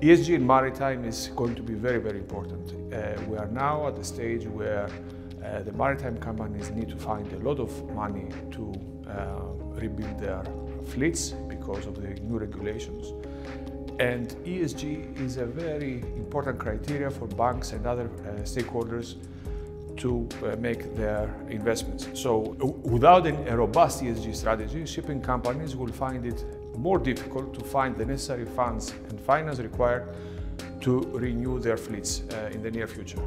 ESG in maritime is going to be very, very important. Uh, we are now at the stage where uh, the maritime companies need to find a lot of money to uh, rebuild their fleets because of the new regulations. And ESG is a very important criteria for banks and other uh, stakeholders to uh, make their investments. So without a robust ESG strategy, shipping companies will find it more difficult to find the necessary funds and finance required to renew their fleets uh, in the near future.